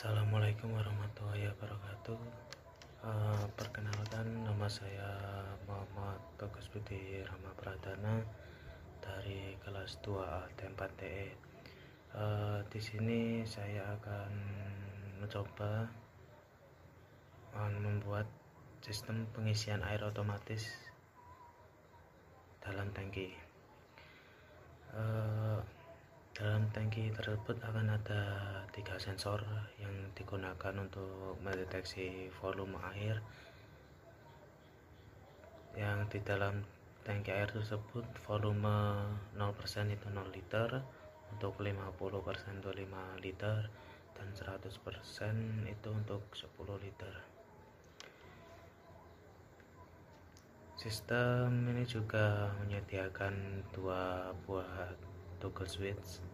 Assalamualaikum warahmatullahi wabarakatuh. Uh, Perkenalkan nama saya Muhammad Bagus Budi Rama Pradana dari kelas 2A Tempat TE uh, Di sini saya akan mencoba uh, membuat sistem pengisian air otomatis dalam tangki. Uh, tangki tersebut akan ada tiga sensor yang digunakan untuk mendeteksi volume air yang di dalam tangki air tersebut volume 0% itu 0 liter untuk 50% itu 5 liter dan 100% itu untuk 10 liter. Sistem ini juga menyediakan dua buah toggle switch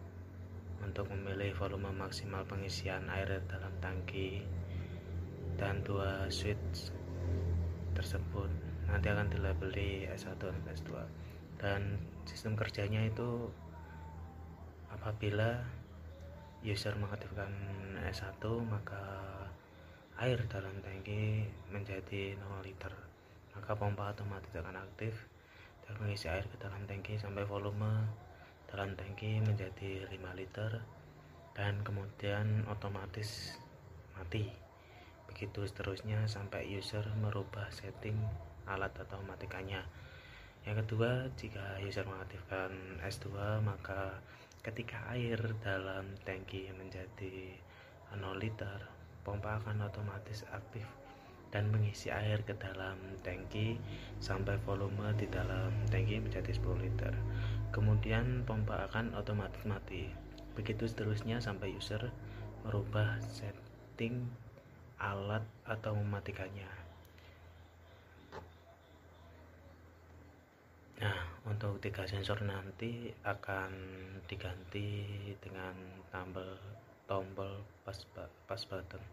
untuk memilih volume maksimal pengisian air dalam tangki dan dua switch tersebut. Nanti akan dilabeli S1 dan S2 dan sistem kerjanya itu apabila user mengaktifkan S1 maka air dalam tangki menjadi 0 liter. Maka pompa otomatis akan aktif dan mengisi air ke dalam tangki sampai volume dalam tangki menjadi 5 liter dan kemudian otomatis mati. Begitu seterusnya sampai user merubah setting alat atau matikannya yang kedua jika user mengaktifkan S2 maka ketika air dalam tangki menjadi 0 liter pompa akan otomatis aktif dan mengisi air ke dalam tangki sampai volume di dalam tangki menjadi 10 liter kemudian pompa akan otomatis mati. Begitu seterusnya sampai user merubah setting alat atau mematikannya. Nah untuk tiga sensor nanti akan diganti dengan tombol tombol pas pas button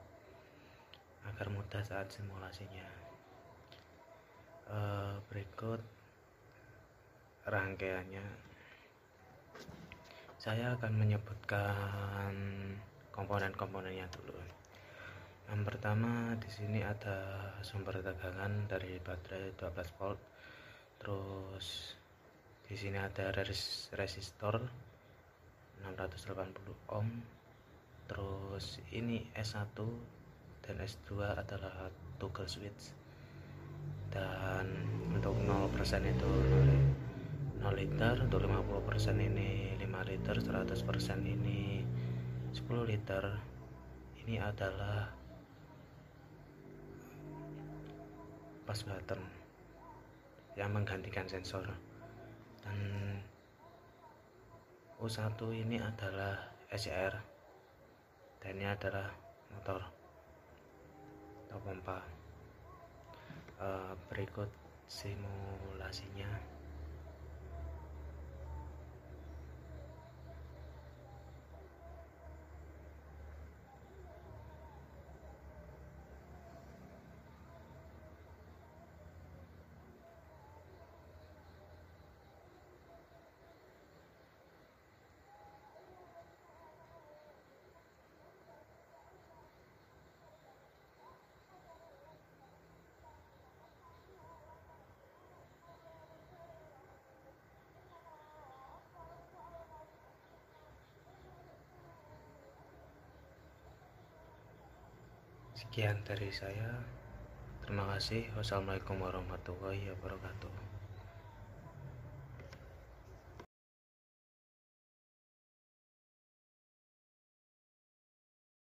agar mudah saat simulasinya. Uh, berikut rangkaiannya. Saya akan menyebutkan komponen-komponennya dulu. Yang pertama di sini ada sumber tegangan dari baterai 12 volt. Terus di sini ada res resistor 680 ohm. Terus ini S1 dan S2 adalah toggle switch. Dan untuk 0% itu 0, 0 liter untuk 50% ini 5 liter 100% ini 10 liter ini adalah pas button yang menggantikan sensor. Dan U1 ini adalah SCR dan ini adalah motor atau pompa. Uh, berikut simulasinya Sekian dari saya. Terima kasih. Wassalamualaikum warahmatullahi wabarakatuh.